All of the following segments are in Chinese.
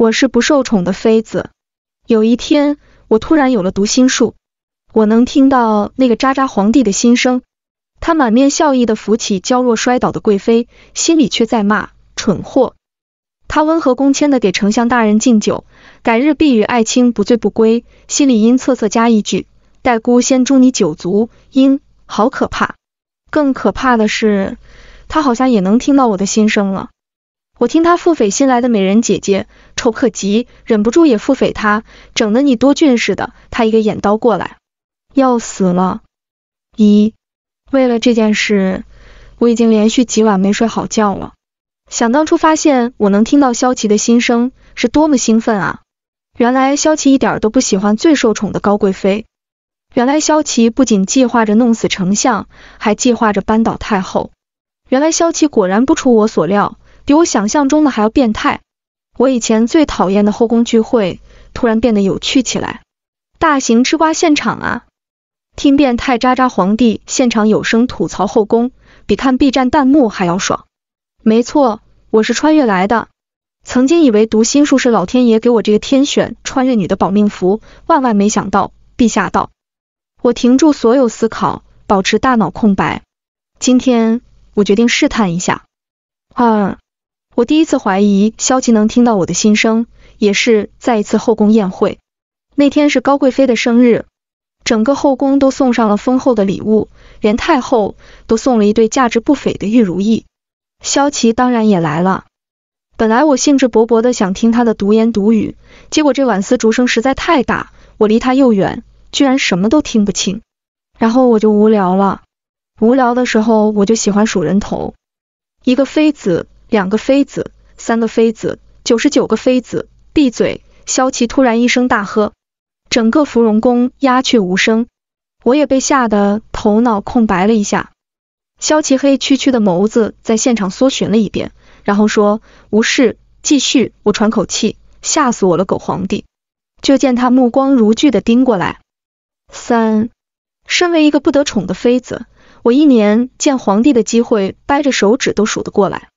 我是不受宠的妃子。有一天，我突然有了读心术，我能听到那个渣渣皇帝的心声。他满面笑意的扶起娇弱摔倒的贵妃，心里却在骂蠢货。他温和恭谦的给丞相大人敬酒，改日必与爱卿不醉不归，心里阴恻恻加一句：待孤先诛你九族。阴，好可怕！更可怕的是，他好像也能听到我的心声了。我听他腹诽新来的美人姐姐，丑可极，忍不住也腹诽她，整得你多俊似的。他一个眼刀过来，要死了！一。为了这件事，我已经连续几晚没睡好觉了。想当初发现我能听到萧琪的心声，是多么兴奋啊！原来萧琪一点都不喜欢最受宠的高贵妃。原来萧琪不仅计划着弄死丞相，还计划着扳倒太后。原来萧琪果然不出我所料，比我想象中的还要变态。我以前最讨厌的后宫聚会，突然变得有趣起来。大型吃瓜现场啊！听变态渣渣皇帝现场有声吐槽后宫，比看 B 站弹幕还要爽。没错，我是穿越来的。曾经以为读心术是老天爷给我这个天选穿越女的保命符，万万没想到，陛下到。我停住所有思考，保持大脑空白。今天我决定试探一下。二，我第一次怀疑萧琪能听到我的心声，也是在一次后宫宴会。那天是高贵妃的生日。整个后宫都送上了丰厚的礼物，连太后都送了一对价值不菲的玉如意。萧琪当然也来了。本来我兴致勃勃的想听他的独言独语，结果这晚丝竹声实在太大，我离他又远，居然什么都听不清。然后我就无聊了，无聊的时候我就喜欢数人头，一个妃子，两个妃子，三个妃子，九十九个妃子。闭嘴！萧琪突然一声大喝。整个芙蓉宫鸦雀无声，我也被吓得头脑空白了一下。萧齐黑黢黢的眸子在现场搜寻了一遍，然后说：“无事，继续。”我喘口气，吓死我了，狗皇帝！就见他目光如炬的盯过来。三，身为一个不得宠的妃子，我一年见皇帝的机会掰着手指都数得过来，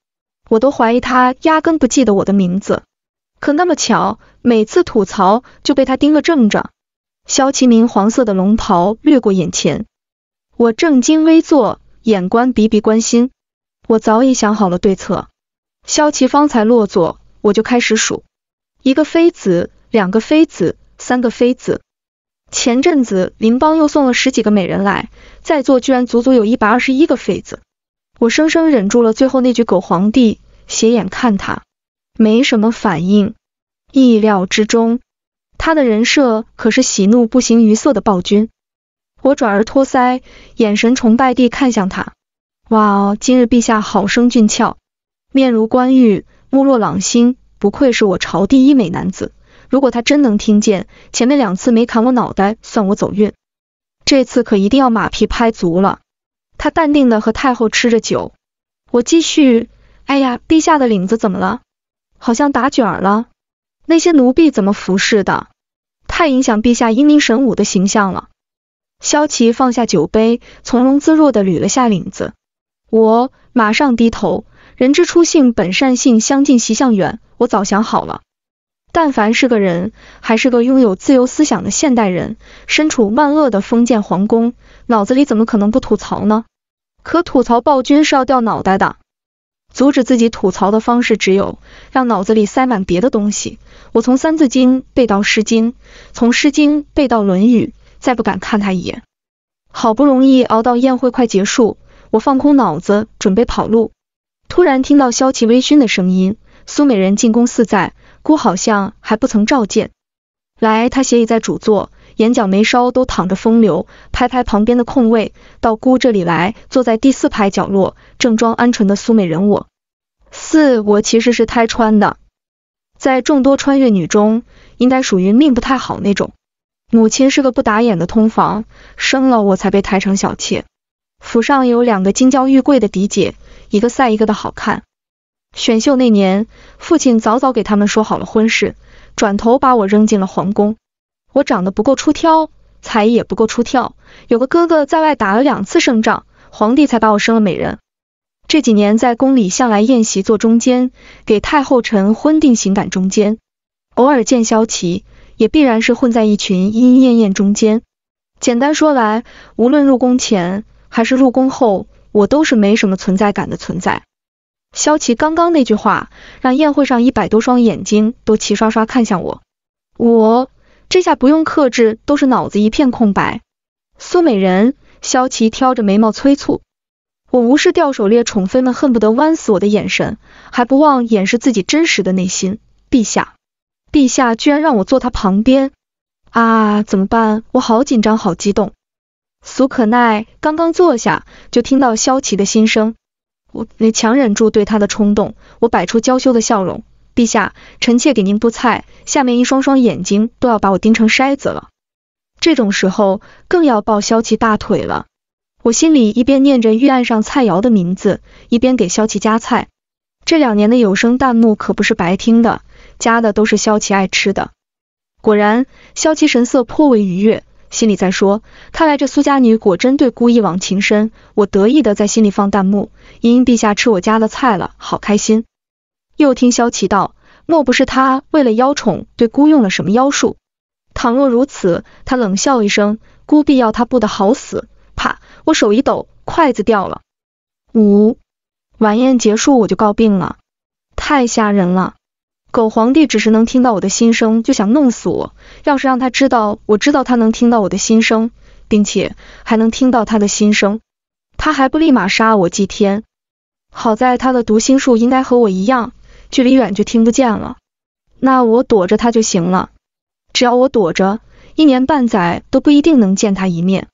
我都怀疑他压根不记得我的名字。可那么巧，每次吐槽就被他盯个正着。萧其明黄色的龙袍掠过眼前，我正襟危坐，眼观鼻鼻关心。我早已想好了对策。萧齐方才落座，我就开始数：一个妃子，两个妃子，三个妃子。前阵子林邦又送了十几个美人来，在座居然足足有一百二十一个妃子。我生生忍住了最后那句狗皇帝，斜眼看他。没什么反应，意料之中。他的人设可是喜怒不形于色的暴君。我转而托腮，眼神崇拜地看向他。哇哦，今日陛下好生俊俏，面如冠玉，目若朗星，不愧是我朝第一美男子。如果他真能听见，前面两次没砍我脑袋，算我走运。这次可一定要马屁拍足了。他淡定的和太后吃着酒。我继续，哎呀，陛下的领子怎么了？好像打卷了，那些奴婢怎么服侍的？太影响陛下英明神武的形象了。萧齐放下酒杯，从容自若的捋了下领子。我马上低头。人之初性本善，性相近习相远。我早想好了，但凡是个人，还是个拥有自由思想的现代人，身处万恶的封建皇宫，脑子里怎么可能不吐槽呢？可吐槽暴君是要掉脑袋的。阻止自己吐槽的方式只有让脑子里塞满别的东西。我从三字经背到诗经，从诗经背到论语，再不敢看他一眼。好不容易熬到宴会快结束，我放空脑子准备跑路，突然听到萧琪微醺的声音：“苏美人进宫四载，姑好像还不曾召见。”来，他斜倚在主座，眼角眉梢都淌着风流，拍拍旁边的空位，到姑这里来，坐在第四排角落。正装鹌鹑的苏美人，我四我其实是胎穿的，在众多穿越女中，应该属于命不太好那种。母亲是个不打眼的通房，生了我才被抬成小妾。府上有两个金娇玉贵的嫡姐，一个赛一个的好看。选秀那年，父亲早早给他们说好了婚事，转头把我扔进了皇宫。我长得不够出挑，才艺也不够出挑，有个哥哥在外打了两次胜仗，皇帝才把我升了美人。这几年在宫里向来宴席坐中间，给太后晨婚定行赶中间。偶尔见萧齐，也必然是混在一群莺莺燕燕中间。简单说来，无论入宫前还是入宫后，我都是没什么存在感的存在。萧齐刚刚那句话，让宴会上一百多双眼睛都齐刷刷看向我，我这下不用克制，都是脑子一片空白。苏美人，萧齐挑着眉毛催促。我无视吊狩猎宠妃们恨不得剜死我的眼神，还不忘掩饰自己真实的内心。陛下，陛下居然让我坐他旁边啊！怎么办？我好紧张，好激动。苏可奈刚刚坐下，就听到萧琪的心声。我你强忍住对他的冲动，我摆出娇羞的笑容。陛下，臣妾给您布菜，下面一双双眼睛都要把我盯成筛子了。这种时候更要抱萧琪大腿了。我心里一边念着预案上菜肴的名字，一边给萧琪夹菜。这两年的有声弹幕可不是白听的，夹的都是萧琪爱吃的。果然，萧琪神色颇为愉悦，心里在说：看来这苏家女果真对孤一往情深。我得意的在心里放弹幕：茵陛下吃我家的菜了，好开心。又听萧琪道：莫不是他为了邀宠对孤用了什么妖术？倘若如此，他冷笑一声：孤必要他不得好死。啪！我手一抖，筷子掉了。五晚宴结束，我就告病了，太吓人了。狗皇帝只是能听到我的心声，就想弄死我。要是让他知道，我知道他能听到我的心声，并且还能听到他的心声，他还不立马杀我祭天？好在他的读心术应该和我一样，距离远就听不见了。那我躲着他就行了，只要我躲着，一年半载都不一定能见他一面。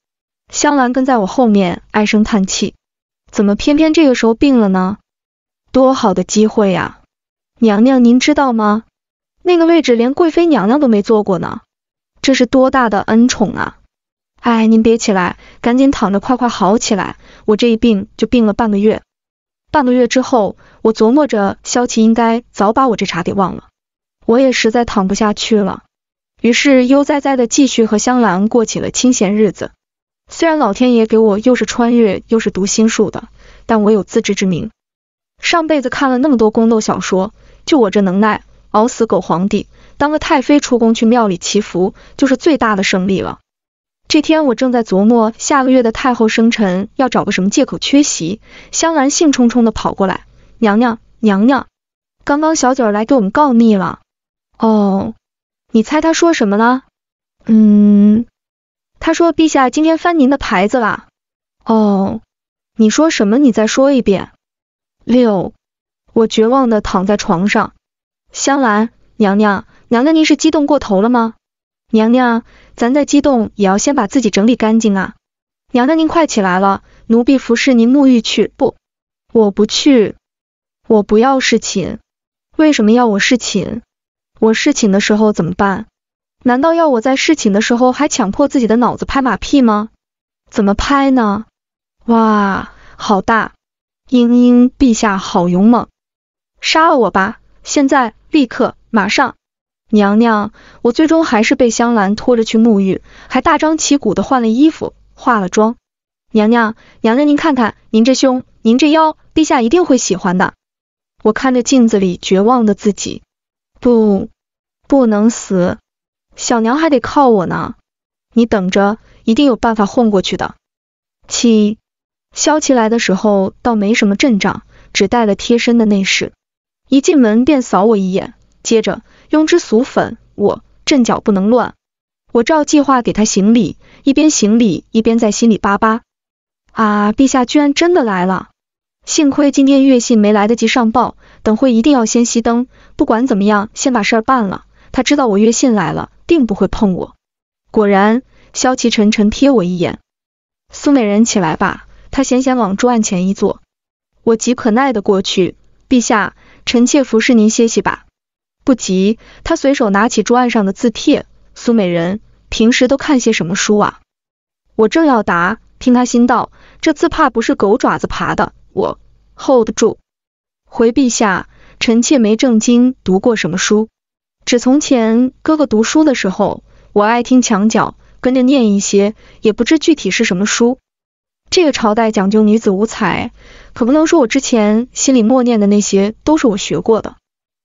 香兰跟在我后面，唉声叹气，怎么偏偏这个时候病了呢？多好的机会呀！娘娘您知道吗？那个位置连贵妃娘娘都没坐过呢，这是多大的恩宠啊！哎，您别起来，赶紧躺着，快快好起来。我这一病就病了半个月，半个月之后，我琢磨着萧琪应该早把我这茬给忘了，我也实在躺不下去了，于是悠哉哉的继续和香兰过起了清闲日子。虽然老天爷给我又是穿越又是读心术的，但我有自知之明。上辈子看了那么多宫斗小说，就我这能耐，熬死狗皇帝，当个太妃出宫去庙里祈福，就是最大的胜利了。这天我正在琢磨下个月的太后生辰要找个什么借口缺席，香兰兴冲冲的跑过来，娘娘娘娘，刚刚小九来给我们告密了。哦，你猜他说什么了？嗯。他说：“陛下今天翻您的牌子啦。”哦，你说什么？你再说一遍。六，我绝望的躺在床上。香兰娘娘，娘娘您是激动过头了吗？娘娘，咱再激动也要先把自己整理干净啊。娘娘您快起来了，奴婢服侍您沐浴去。不，我不去，我不要侍寝。为什么要我侍寝？我侍寝的时候怎么办？难道要我在侍寝的时候还强迫自己的脑子拍马屁吗？怎么拍呢？哇，好大！嘤嘤，陛下好勇猛！杀了我吧！现在，立刻，马上！娘娘，我最终还是被香兰拖着去沐浴，还大张旗鼓的换了衣服，化了妆。娘娘，娘娘您看看，您这胸，您这腰，陛下一定会喜欢的。我看着镜子里绝望的自己，不，不能死！小娘还得靠我呢，你等着，一定有办法混过去的。七，萧齐来的时候倒没什么阵仗，只带了贴身的内侍，一进门便扫我一眼，接着庸脂俗粉，我阵脚不能乱。我照计划给他行礼，一边行礼一边在心里叭叭。啊，陛下居然真的来了，幸亏今天月信没来得及上报，等会一定要先熄灯，不管怎么样，先把事儿办了。他知道我月信来了。定不会碰我。果然，萧齐沉沉瞥我一眼。苏美人起来吧，他闲闲往桌案前一坐。我急可耐的过去，陛下，臣妾服侍您歇息吧。不急，他随手拿起桌案上的字帖。苏美人，平时都看些什么书啊？我正要答，听他心道，这字怕不是狗爪子爬的。我 hold 住，回陛下，臣妾没正经读过什么书。只从前哥哥读书的时候，我爱听墙角，跟着念一些，也不知具体是什么书。这个朝代讲究女子无才，可不能说我之前心里默念的那些都是我学过的。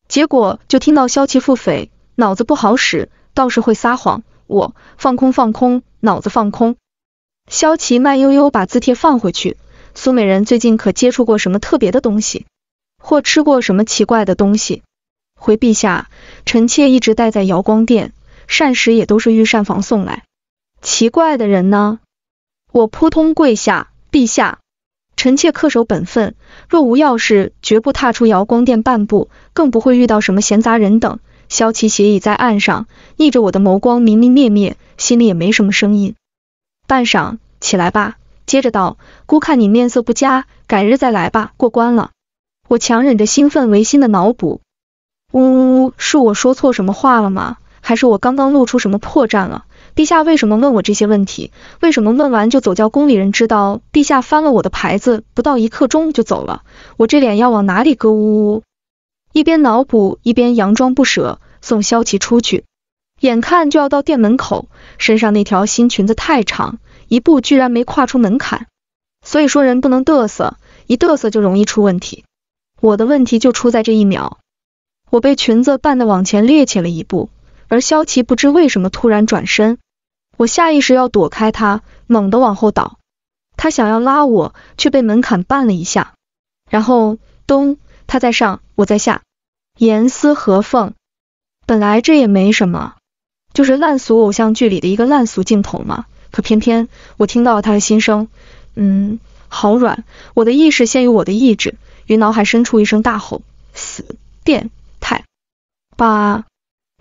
结果就听到萧齐腹诽，脑子不好使，倒是会撒谎。我放空放空，脑子放空。萧琪慢悠悠把字帖放回去。苏美人最近可接触过什么特别的东西，或吃过什么奇怪的东西？回陛下，臣妾一直待在瑶光殿，膳食也都是御膳房送来。奇怪的人呢？我扑通跪下，陛下，臣妾恪守本分，若无要事，绝不踏出瑶光殿半步，更不会遇到什么闲杂人等。萧琪斜倚在岸上，逆着我的眸光明明灭灭，心里也没什么声音。半晌，起来吧。接着道：“姑看你面色不佳，改日再来吧。过关了。”我强忍着兴奋违心的脑补：“呜呜呜，是我说错什么话了吗？还是我刚刚露出什么破绽了？陛下为什么问我这些问题？为什么问完就走？叫宫里人知道，陛下翻了我的牌子，不到一刻钟就走了。我这脸要往哪里搁？呜呜！”一边脑补一边佯装不舍，送萧琪出去。眼看就要到店门口，身上那条新裙子太长。一步居然没跨出门槛，所以说人不能嘚瑟，一嘚瑟就容易出问题。我的问题就出在这一秒，我被裙子绊得往前趔趄了一步，而萧琪不知为什么突然转身，我下意识要躲开他，猛地往后倒，他想要拉我，却被门槛绊了一下，然后咚，他在上，我在下，严丝合缝。本来这也没什么，就是烂俗偶像剧里的一个烂俗镜头嘛。可偏偏我听到了他的心声，嗯，好软。我的意识先于我的意志，于脑海深处一声大吼：死变态！八！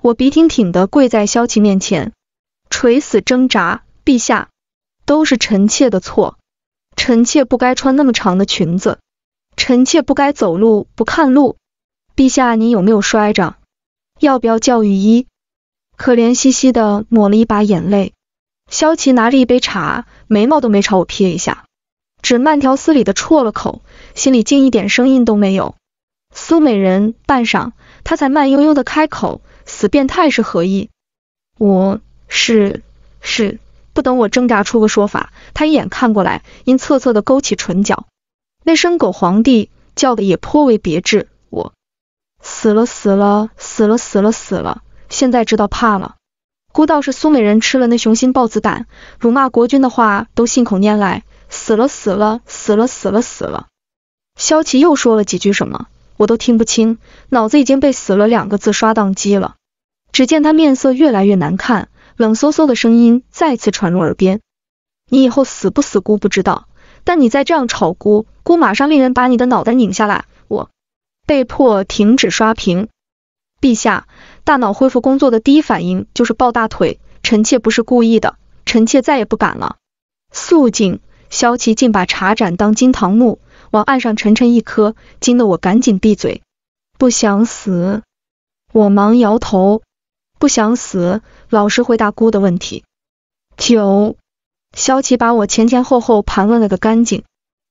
我笔挺挺的跪在萧琪面前，垂死挣扎。陛下，都是臣妾的错，臣妾不该穿那么长的裙子，臣妾不该走路不看路。陛下，你有没有摔着？要不要叫御医？可怜兮兮的抹了一把眼泪。萧琪拿着一杯茶，眉毛都没朝我撇一下，只慢条斯理的啜了口，心里竟一点声音都没有。苏美人半晌，他才慢悠悠的开口：“死变态是何意？”我是是，不等我挣扎出个说法，他一眼看过来，阴恻恻的勾起唇角。那声狗皇帝叫的也颇为别致。我死了死了死了死了死了，现在知道怕了。孤道是苏美人吃了那雄心豹子胆，辱骂国君的话都信口拈来，死了死了死了死了死了。萧琪又说了几句什么，我都听不清，脑子已经被死了两个字刷宕机了。只见他面色越来越难看，冷飕飕的声音再次传入耳边：你以后死不死姑不知道，但你再这样吵姑，姑马上令人把你的脑袋拧下来。我被迫停止刷屏，陛下。大脑恢复工作的第一反应就是抱大腿，臣妾不是故意的，臣妾再也不敢了。肃静，萧齐竟把茶盏当金堂木，往岸上沉沉一磕，惊得我赶紧闭嘴。不想死，我忙摇头，不想死，老实回答姑的问题。九，萧琪把我前前后后盘问了个干净，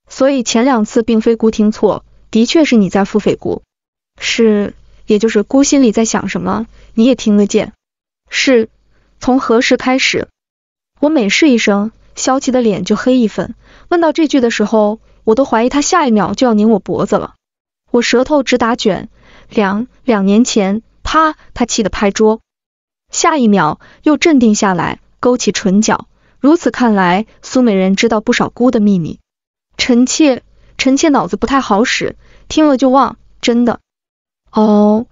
所以前两次并非姑听错，的确是你在腹诽姑，是。也就是姑心里在想什么，你也听得见。是，从何时开始？我每试一声，萧琪的脸就黑一分。问到这句的时候，我都怀疑他下一秒就要拧我脖子了。我舌头直打卷。两两年前，啪，他气得拍桌。下一秒又镇定下来，勾起唇角。如此看来，苏美人知道不少姑的秘密。臣妾，臣妾脑子不太好使，听了就忘，真的。哦，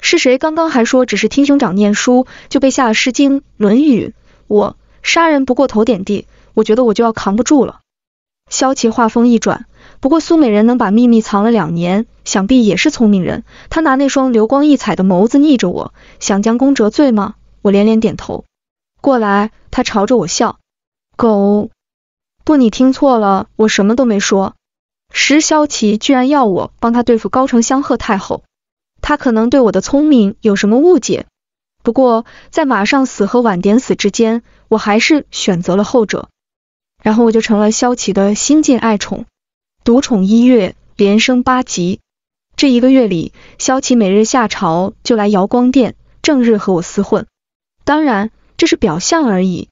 是谁刚刚还说只是听兄长念书就被下了《诗经》《论语》？我杀人不过头点地，我觉得我就要扛不住了。萧琪话锋一转，不过苏美人能把秘密藏了两年，想必也是聪明人。他拿那双流光溢彩的眸子睨着我，想将功折罪吗？我连连点头。过来，他朝着我笑。狗，不，你听错了，我什么都没说。石萧琪居然要我帮他对付高丞相贺太后。他可能对我的聪明有什么误解，不过在马上死和晚点死之间，我还是选择了后者。然后我就成了萧琪的新晋爱宠，独宠一月，连升八级。这一个月里，萧琪每日下朝就来瑶光殿，正日和我厮混。当然这是表象而已，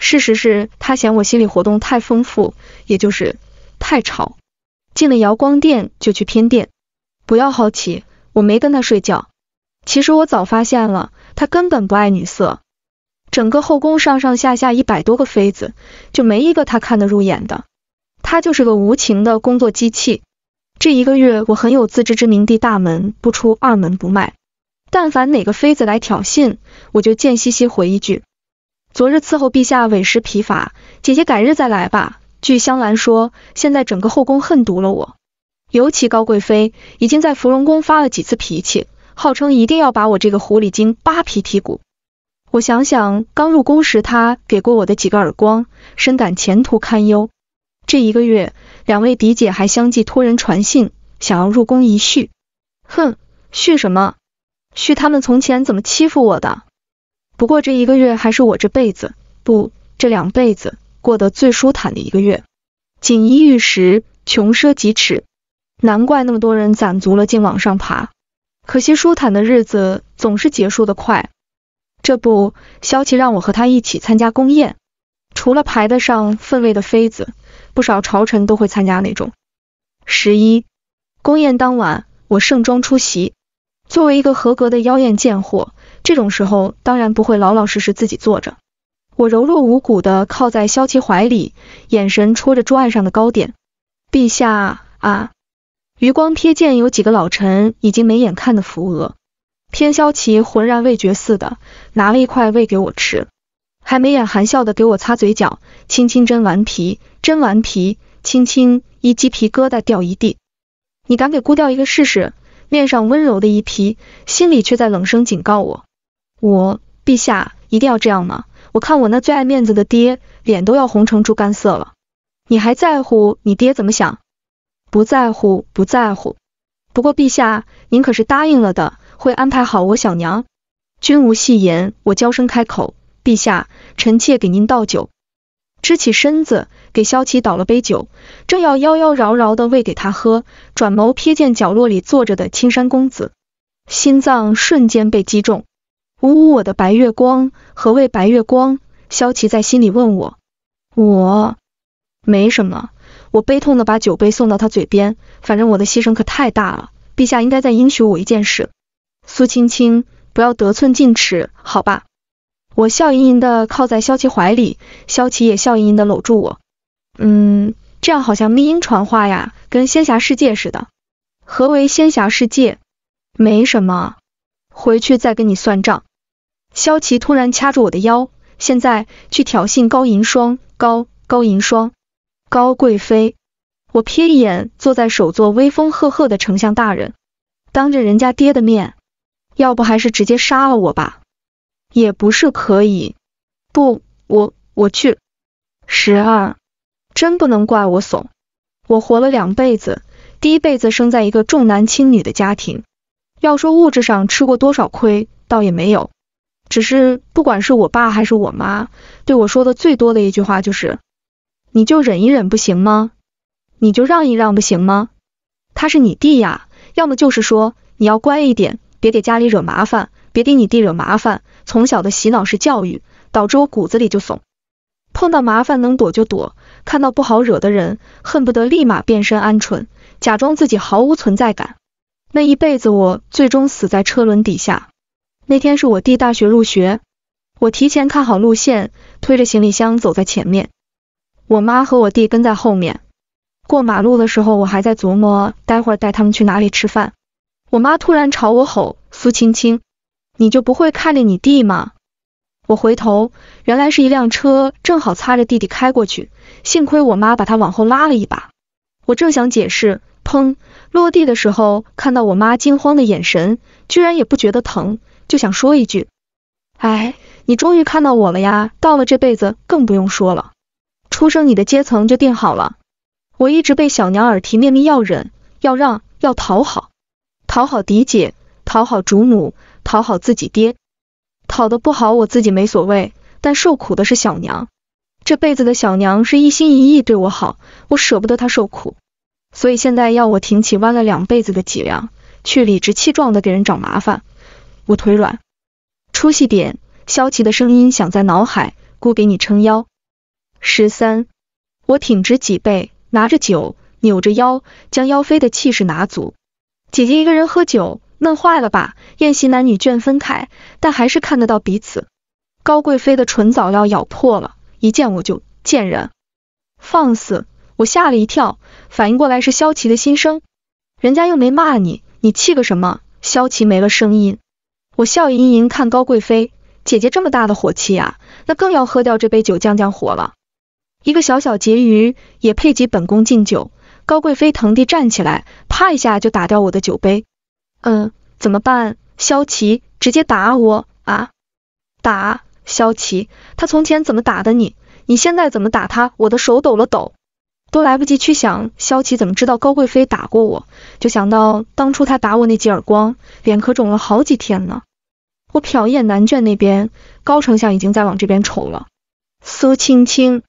事实是他嫌我心理活动太丰富，也就是太吵。进了瑶光殿就去偏殿，不要好奇。我没跟他睡觉，其实我早发现了，他根本不爱女色。整个后宫上上下下一百多个妃子，就没一个他看得入眼的。他就是个无情的工作机器。这一个月，我很有自知之明地大门不出，二门不迈。但凡哪个妃子来挑衅，我就贱兮兮回一句：昨日伺候陛下委实疲乏，姐姐改日再来吧。据香兰说，现在整个后宫恨毒了我，尤其高贵妃已经在芙蓉宫发了几次脾气，号称一定要把我这个狐狸精扒皮剔骨。我想想，刚入宫时他给过我的几个耳光，深感前途堪忧。这一个月，两位嫡姐还相继托人传信，想要入宫一叙。哼，叙什么？叙他们从前怎么欺负我的。不过这一个月还是我这辈子，不，这两辈子。过得最舒坦的一个月，锦衣玉食，穷奢极侈，难怪那么多人攒足了劲往上爬。可惜舒坦的日子总是结束的快。这不，萧琪让我和他一起参加宫宴，除了排得上分位的妃子，不少朝臣都会参加那种。十一，宫宴当晚，我盛装出席。作为一个合格的妖艳贱货，这种时候当然不会老老实实自己坐着。我柔弱无骨的靠在萧琪怀里，眼神戳着桌案上的糕点。陛下啊！余光瞥见有几个老臣已经没眼看的扶额，偏萧琪浑然未觉似的，拿了一块喂给我吃，还眉眼含笑的给我擦嘴角，轻轻真顽皮，真顽皮，轻轻一鸡皮疙瘩掉一地。你敢给姑掉一个试试？面上温柔的一批，心里却在冷声警告我：我陛下一定要这样吗？我看我那最爱面子的爹，脸都要红成猪肝色了。你还在乎你爹怎么想？不在乎，不在乎。不过陛下，您可是答应了的，会安排好我小娘。君无戏言，我娇声开口。陛下，臣妾给您倒酒。支起身子，给萧琪倒了杯酒，正要妖妖娆娆的喂给他喝，转眸瞥见角落里坐着的青山公子，心脏瞬间被击中。呜呜，我的白月光，何谓白月光？萧琪在心里问我。我没什么，我悲痛的把酒杯送到他嘴边。反正我的牺牲可太大了，陛下应该再应许我一件事。苏青青，不要得寸进尺，好吧？我笑盈盈的靠在萧琪怀里，萧琪也笑盈盈的搂住我。嗯，这样好像密音传话呀，跟仙侠世界似的。何为仙侠世界？没什么。回去再跟你算账。萧琪突然掐住我的腰，现在去挑衅高银霜，高高银霜，高贵妃。我瞥一眼坐在首座威风赫赫的丞相大人，当着人家爹的面，要不还是直接杀了我吧？也不是可以。不，我我去。十二，真不能怪我怂。我活了两辈子，第一辈子生在一个重男轻女的家庭。要说物质上吃过多少亏，倒也没有，只是不管是我爸还是我妈，对我说的最多的一句话就是，你就忍一忍不行吗？你就让一让不行吗？他是你弟呀，要么就是说你要乖一点，别给家里惹麻烦，别给你弟惹麻烦。从小的洗脑式教育，导致我骨子里就怂，碰到麻烦能躲就躲，看到不好惹的人，恨不得立马变身鹌鹑，假装自己毫无存在感。那一辈子，我最终死在车轮底下。那天是我弟大学入学，我提前看好路线，推着行李箱走在前面，我妈和我弟跟在后面。过马路的时候，我还在琢磨待会儿带他们去哪里吃饭。我妈突然朝我吼：“苏青青，你就不会看着你弟吗？”我回头，原来是一辆车正好擦着弟弟开过去，幸亏我妈把他往后拉了一把。我正想解释，砰！落地的时候，看到我妈惊慌的眼神，居然也不觉得疼，就想说一句：“哎，你终于看到我了呀！到了这辈子更不用说了，出生你的阶层就定好了。我一直被小娘耳提面命要忍、要让、要讨好，讨好嫡姐，讨好主母，讨好自己爹，讨的不好我自己没所谓，但受苦的是小娘。这辈子的小娘是一心一意对我好，我舍不得她受苦。”所以现在要我挺起弯了两辈子的脊梁，去理直气壮的给人找麻烦，我腿软。出息点，萧琪的声音响在脑海，姑给你撑腰。十三，我挺直脊背，拿着酒，扭着腰，将腰妃的气势拿足。姐姐一个人喝酒，闷坏了吧？宴席男女眷分开，但还是看得到彼此。高贵妃的唇早要咬破了，一见我就贱人，放肆！我吓了一跳，反应过来是萧琪的心声。人家又没骂你，你气个什么？萧琪没了声音。我笑盈盈看高贵妃，姐姐这么大的火气呀，那更要喝掉这杯酒降降火了。一个小小婕妤也配给本宫敬酒？高贵妃腾地站起来，啪一下就打掉我的酒杯。嗯，怎么办？萧琪直接打我啊！打萧琪，他从前怎么打的你？你现在怎么打他？我的手抖了抖。都来不及去想萧琪怎么知道高贵妃打过我，就想到当初他打我那几耳光，脸可肿了好几天呢。我瞟一眼南眷那边，高丞相已经在往这边瞅了。苏青青，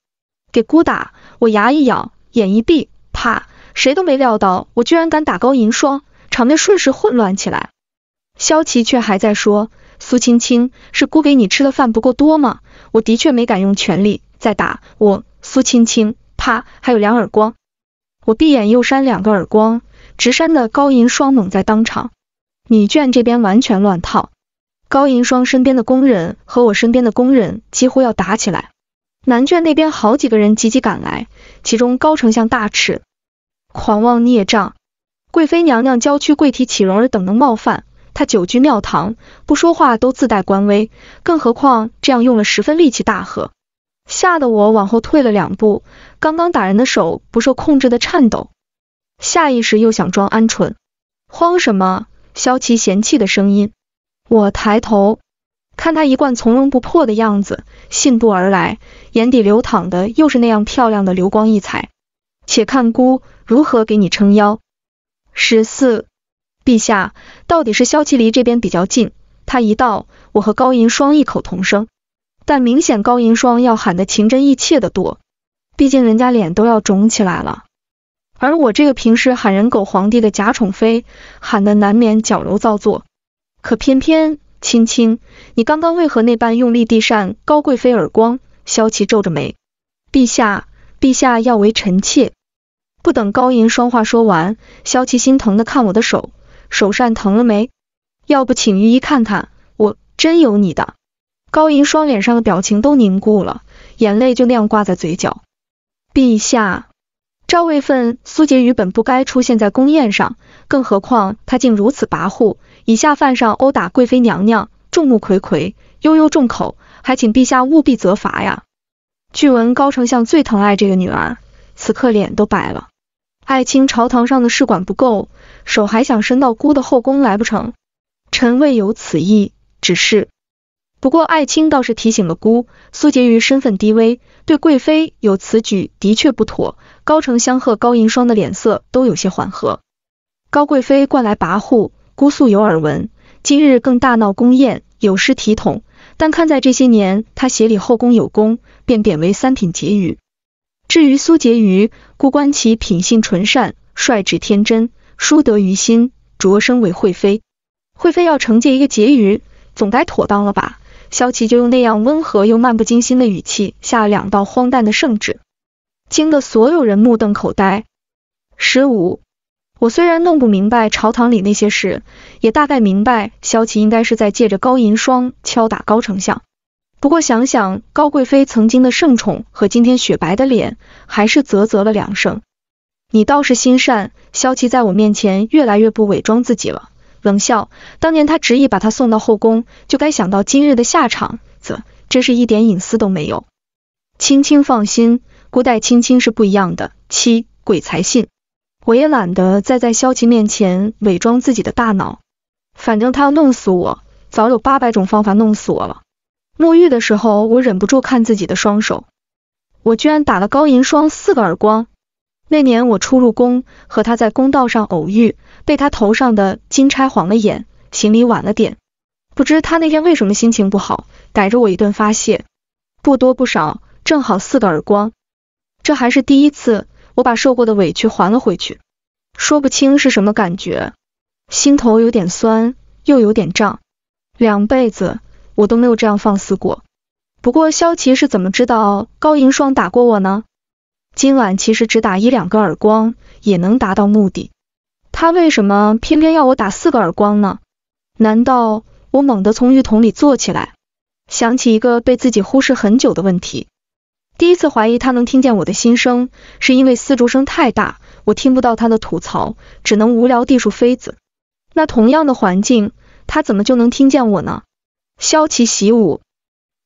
给姑打！我牙一咬，眼一闭，啪！谁都没料到我居然敢打高银霜，场面瞬时混乱起来。萧琪却还在说：“苏青青，是姑给你吃的饭不够多吗？我的确没敢用全力再打我。”苏青青。啪！还有两耳光，我闭眼又扇两个耳光，直扇的高银霜猛在当场。女眷这边完全乱套，高银霜身边的宫人和我身边的宫人几乎要打起来。男眷那边好几个人急急赶来，其中高丞相大吃，狂妄孽障！贵妃娘娘娇躯贵体岂容儿等能冒犯？她久居庙堂，不说话都自带官威，更何况这样用了十分力气大喝。吓得我往后退了两步，刚刚打人的手不受控制的颤抖，下意识又想装鹌鹑，慌什么？萧琪嫌弃的声音。我抬头看他一贯从容不迫的样子，信步而来，眼底流淌的又是那样漂亮的流光溢彩。且看姑如何给你撑腰。十四，陛下，到底是萧琪离这边比较近，他一到，我和高银霜异口同声。但明显高银霜要喊的情真意切的多，毕竟人家脸都要肿起来了，而我这个平时喊人狗皇帝的假宠妃喊的难免矫揉造作。可偏偏青青，你刚刚为何那般用力地扇高贵妃耳光？萧琪皱着眉，陛下，陛下要为臣妾。不等高银霜话说完，萧琪心疼的看我的手，手扇疼了没？要不请御医看看，我真有你的。高银霜脸上的表情都凝固了，眼泪就那样挂在嘴角。陛下，赵位分苏婕妤本不该出现在宫宴上，更何况她竟如此跋扈，以下犯上殴打贵妃娘娘，众目睽睽，悠悠众口，还请陛下务必责罚呀！据闻高丞相最疼爱这个女儿，此刻脸都白了。爱卿朝堂上的事管不够，手还想伸到姑的后宫来不成？臣未有此意，只是。不过爱卿倒是提醒了姑，苏婕妤身份低微，对贵妃有此举的确不妥。高丞相和高银霜的脸色都有些缓和。高贵妃惯来跋扈，姑素有耳闻，今日更大闹宫宴，有失体统。但看在这些年她协理后宫有功，便贬为三品婕妤。至于苏婕妤，姑观其品性纯善，率直天真，淑德于心，擢升为惠妃。惠妃要惩戒一个婕妤，总该妥当了吧？萧琪就用那样温和又漫不经心的语气下了两道荒诞的圣旨，惊得所有人目瞪口呆。十五，我虽然弄不明白朝堂里那些事，也大概明白萧琪应该是在借着高银霜敲打高丞相。不过想想高贵妃曾经的盛宠和今天雪白的脸，还是啧啧了两声。你倒是心善，萧琪在我面前越来越不伪装自己了。冷笑，当年他执意把她送到后宫，就该想到今日的下场，啧真是一点隐私都没有。青青放心，孤代青青是不一样的。七鬼才信，我也懒得再在萧琪面前伪装自己的大脑，反正他要弄死我，早有八百种方法弄死我了。沐浴的时候，我忍不住看自己的双手，我居然打了高银霜四个耳光。那年我初入宫，和他在公道上偶遇，被他头上的金钗晃了眼，行礼晚了点。不知他那天为什么心情不好，逮着我一顿发泄，不多不少，正好四个耳光。这还是第一次，我把受过的委屈还了回去，说不清是什么感觉，心头有点酸，又有点胀。两辈子我都没有这样放肆过。不过萧琪是怎么知道高银霜打过我呢？今晚其实只打一两个耳光也能达到目的。他为什么偏偏要我打四个耳光呢？难道我猛地从浴桶里坐起来，想起一个被自己忽视很久的问题。第一次怀疑他能听见我的心声，是因为丝竹声太大，我听不到他的吐槽，只能无聊地数妃子。那同样的环境，他怎么就能听见我呢？萧琪习武，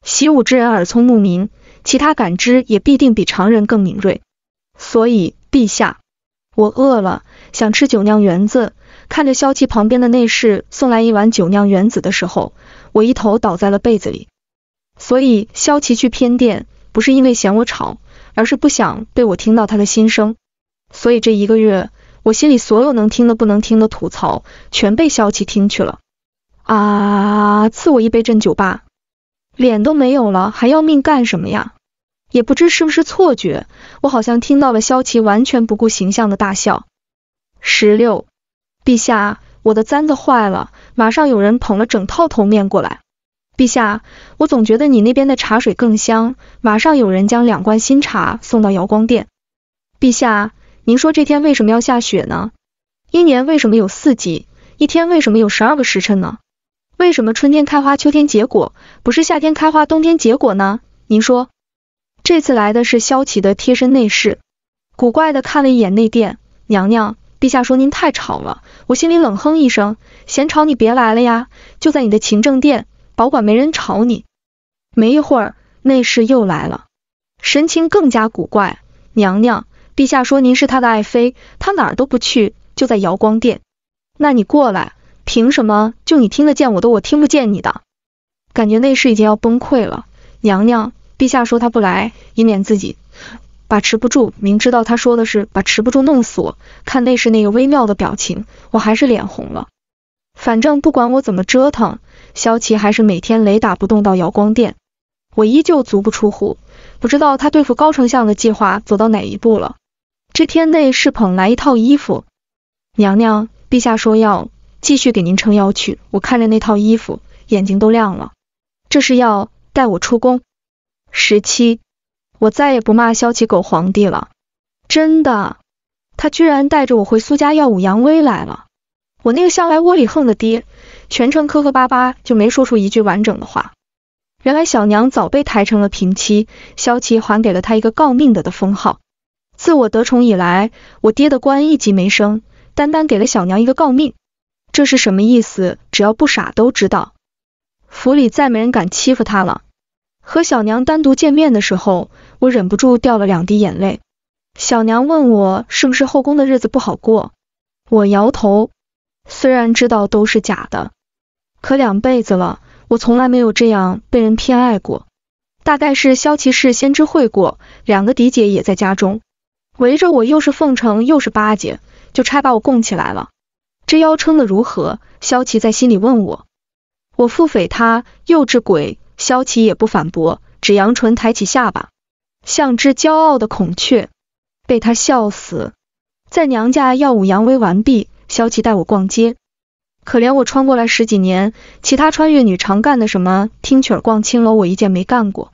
习武之人耳聪目明，其他感知也必定比常人更敏锐。所以，陛下，我饿了，想吃酒酿圆子。看着萧琪旁边的内侍送来一碗酒酿圆子的时候，我一头倒在了被子里。所以，萧琪去偏殿。不是因为嫌我吵，而是不想被我听到他的心声。所以这一个月，我心里所有能听的、不能听的吐槽，全被萧琪听去了。啊！赐我一杯镇酒吧，脸都没有了，还要命干什么呀？也不知是不是错觉，我好像听到了萧琪完全不顾形象的大笑。十六，陛下，我的簪子坏了，马上有人捧了整套头面过来。陛下，我总觉得你那边的茶水更香。马上有人将两罐新茶送到瑶光殿。陛下，您说这天为什么要下雪呢？一年为什么有四季？一天为什么有十二个时辰呢？为什么春天开花，秋天结果，不是夏天开花，冬天结果呢？您说。这次来的是萧齐的贴身内侍，古怪的看了一眼内殿娘娘。陛下说您太吵了，我心里冷哼一声，嫌吵你别来了呀，就在你的勤政殿。保管没人吵你。没一会儿，内侍又来了，神情更加古怪。娘娘，陛下说您是他的爱妃，他哪儿都不去，就在瑶光殿。那你过来，凭什么就你听得见我的，我听不见你的？感觉内侍已经要崩溃了。娘娘，陛下说他不来，以免自己把持不住。明知道他说的是把持不住弄死我，看内侍那个微妙的表情，我还是脸红了。反正不管我怎么折腾。萧琪还是每天雷打不动到瑶光殿，我依旧足不出户，不知道他对付高丞相的计划走到哪一步了。这天内侍捧来一套衣服，娘娘，陛下说要继续给您撑腰去。我看着那套衣服，眼睛都亮了，这是要带我出宫。十七，我再也不骂萧齐狗皇帝了，真的，他居然带着我回苏家耀武扬威来了。我那个向来窝里横的爹。全程磕磕巴巴，就没说出一句完整的话。原来小娘早被抬成了平妻，萧齐还给了她一个诰命的的封号。自我得宠以来，我爹的官一级没升，单单给了小娘一个诰命，这是什么意思？只要不傻都知道。府里再没人敢欺负他了。和小娘单独见面的时候，我忍不住掉了两滴眼泪。小娘问我是不是后宫的日子不好过，我摇头，虽然知道都是假的。可两辈子了，我从来没有这样被人偏爱过。大概是萧骑士先知会过，两个嫡姐也在家中，围着我又是奉承又是巴结，就差把我供起来了。这腰撑得如何？萧琪在心里问我。我腹诽他幼稚鬼，萧琪也不反驳，只扬唇抬起下巴，像只骄傲的孔雀，被他笑死。在娘家耀武扬威完毕，萧琪带我逛街。可怜我穿过来十几年，其他穿越女常干的什么听曲儿、逛青楼，我一件没干过。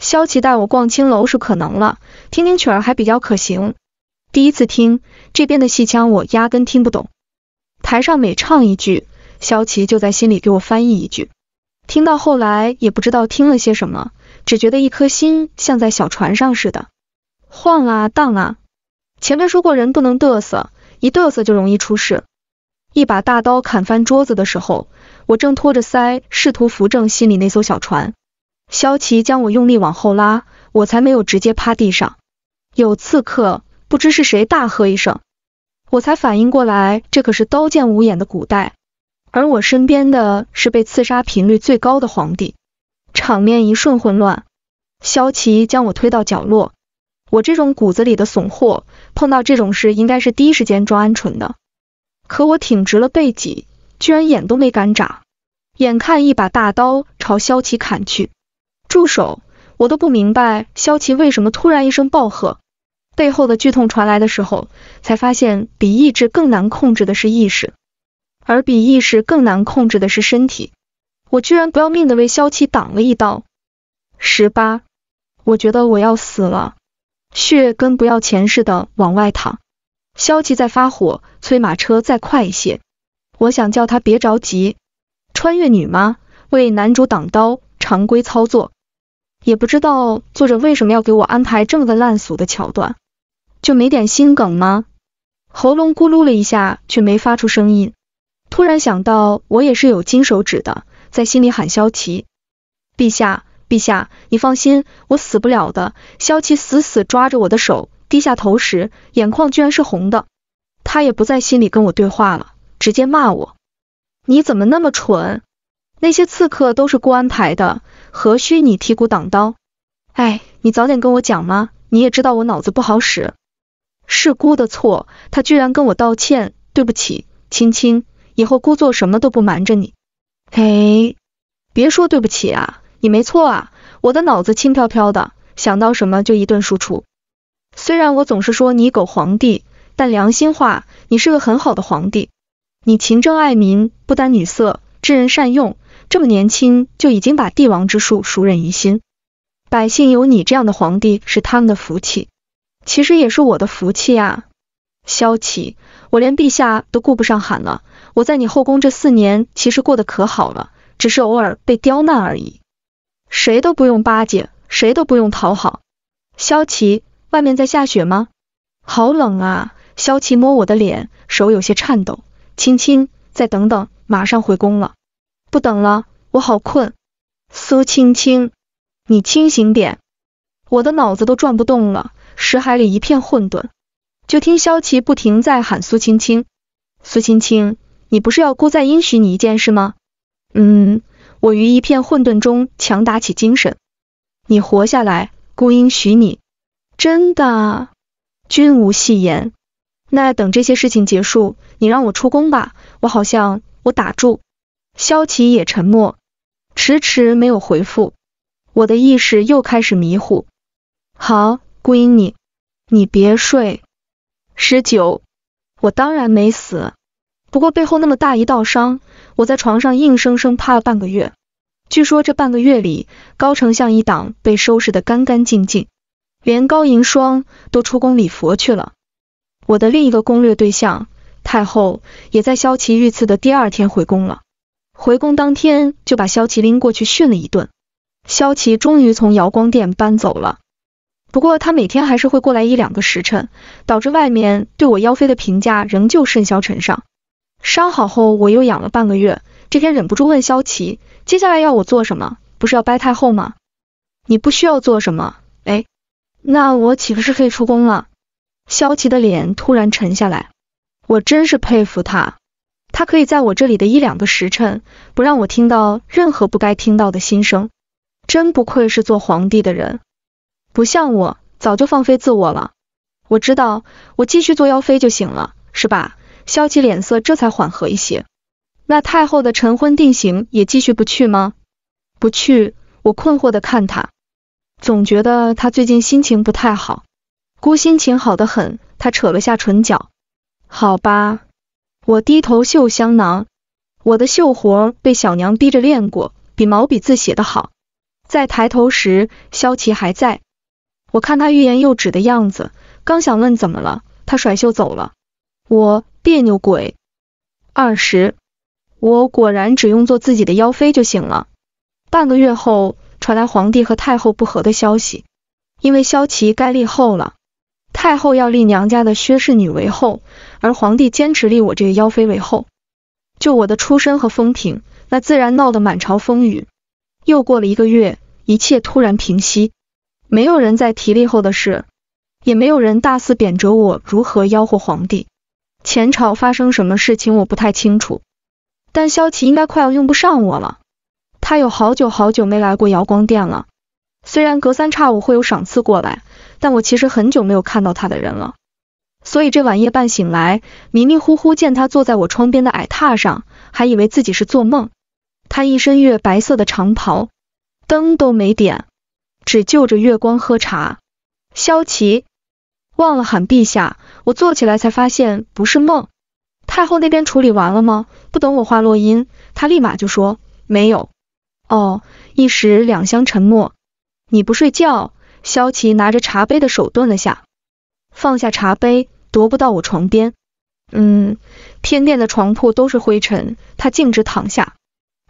萧琪带我逛青楼是可能了，听听曲儿还比较可行。第一次听这边的戏腔，我压根听不懂。台上每唱一句，萧琪就在心里给我翻译一句。听到后来也不知道听了些什么，只觉得一颗心像在小船上似的，晃啊荡啊。前面说过人不能嘚瑟，一嘚瑟就容易出事。一把大刀砍翻桌子的时候，我正托着腮试图扶正心里那艘小船。萧琪将我用力往后拉，我才没有直接趴地上。有刺客，不知是谁大喝一声，我才反应过来，这可是刀剑无眼的古代，而我身边的是被刺杀频率最高的皇帝。场面一瞬混乱，萧齐将我推到角落。我这种骨子里的怂货，碰到这种事应该是第一时间装鹌鹑的。可我挺直了背脊，居然眼都没敢眨。眼看一把大刀朝萧齐砍去，住手！我都不明白萧齐为什么突然一声暴喝，背后的剧痛传来的时候，才发现比意志更难控制的是意识，而比意识更难控制的是身体。我居然不要命的为萧琪挡了一刀。十八，我觉得我要死了，血跟不要钱似的往外淌。萧琪在发火，催马车再快一些。我想叫他别着急，穿越女吗？为男主挡刀，常规操作。也不知道作者为什么要给我安排这么个烂俗的桥段，就没点心梗吗？喉咙咕噜了一下，却没发出声音。突然想到，我也是有金手指的，在心里喊萧琪：“陛下，陛下，你放心，我死不了的。”萧琪死死抓着我的手。低下头时，眼眶居然是红的。他也不在心里跟我对话了，直接骂我：“你怎么那么蠢？那些刺客都是姑安排的，何须你提骨挡刀？哎，你早点跟我讲嘛？你也知道我脑子不好使。是姑的错，他居然跟我道歉，对不起，青青，以后姑做什么都不瞒着你。哎，别说对不起啊，你没错啊，我的脑子轻飘飘的，想到什么就一顿输出。”虽然我总是说你狗皇帝，但良心话，你是个很好的皇帝。你勤政爱民，不单女色，知人善用，这么年轻就已经把帝王之术熟稔于心。百姓有你这样的皇帝是他们的福气，其实也是我的福气啊。萧启，我连陛下都顾不上喊了。我在你后宫这四年其实过得可好了，只是偶尔被刁难而已。谁都不用巴结，谁都不用讨好。萧启。外面在下雪吗？好冷啊！萧琪摸我的脸，手有些颤抖。青青，再等等，马上回宫了。不等了，我好困。苏青青，你清醒点，我的脑子都转不动了，识海里一片混沌。就听萧琪不停在喊苏青青，苏青青，你不是要姑再应许你一件事吗？嗯，我于一片混沌中强打起精神。你活下来，姑应许你。真的，君无戏言。那等这些事情结束，你让我出宫吧。我好像……我打住。萧琪也沉默，迟迟没有回复。我的意识又开始迷糊。好，顾英你，你别睡。十九，我当然没死，不过背后那么大一道伤，我在床上硬生生趴了半个月。据说这半个月里，高丞相一党被收拾得干干净净。连高银霜都出宫礼佛去了。我的另一个攻略对象太后也在萧琪遇刺的第二天回宫了。回宫当天就把萧琪拎过去训了一顿。萧琪终于从瑶光殿搬走了。不过他每天还是会过来一两个时辰，导致外面对我妖妃的评价仍旧甚嚣尘上。伤好后我又养了半个月，这天忍不住问萧琪，接下来要我做什么？不是要掰太后吗？你不需要做什么，哎。那我岂不是可以出宫了？萧琪的脸突然沉下来，我真是佩服他，他可以在我这里的一两个时辰，不让我听到任何不该听到的心声，真不愧是做皇帝的人，不像我，早就放飞自我了。我知道，我继续做妖妃就行了，是吧？萧琪脸色这才缓和一些。那太后的晨昏定省也继续不去吗？不去。我困惑的看他。总觉得他最近心情不太好，姑心情好的很。他扯了下唇角，好吧。我低头绣香囊，我的绣活被小娘逼着练过，比毛笔字写的好。再抬头时，萧琪还在。我看他欲言又止的样子，刚想问怎么了，他甩袖走了。我别扭鬼。二十，我果然只用做自己的妖妃就行了。半个月后。传来皇帝和太后不和的消息，因为萧齐该立后了，太后要立娘家的薛氏女为后，而皇帝坚持立我这个妖妃为后。就我的出身和风评，那自然闹得满朝风雨。又过了一个月，一切突然平息，没有人再提立后的事，也没有人大肆贬谪我如何吆喝皇帝。前朝发生什么事情我不太清楚，但萧齐应该快要用不上我了。他有好久好久没来过瑶光殿了，虽然隔三差五会有赏赐过来，但我其实很久没有看到他的人了。所以这晚夜半醒来，迷迷糊糊见他坐在我窗边的矮榻上，还以为自己是做梦。他一身月白色的长袍，灯都没点，只就着月光喝茶。萧琪，忘了喊陛下，我坐起来才发现不是梦。太后那边处理完了吗？不等我话落音，他立马就说没有。哦，一时两相沉默。你不睡觉？萧琪拿着茶杯的手顿了下，放下茶杯，踱不到我床边。嗯，偏殿的床铺都是灰尘，他径直躺下，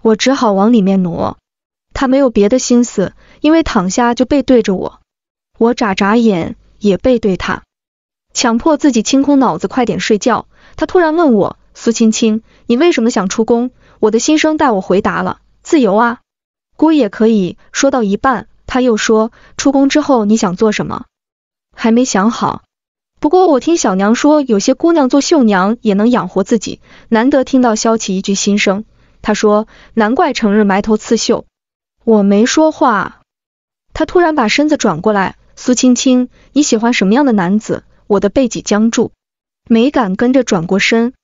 我只好往里面挪。他没有别的心思，因为躺下就背对着我。我眨眨眼，也背对他，强迫自己清空脑子，快点睡觉。他突然问我：“苏青青，你为什么想出宫？”我的心声带我回答了：“自由啊，姑也可以。”说到一半，他又说：“出宫之后你想做什么？”还没想好。不过我听小娘说，有些姑娘做绣娘也能养活自己。难得听到萧琪一句心声，他说：“难怪成日埋头刺绣。”我没说话。他突然把身子转过来：“苏青青，你喜欢什么样的男子？”我的背脊僵住，没敢跟着转过身。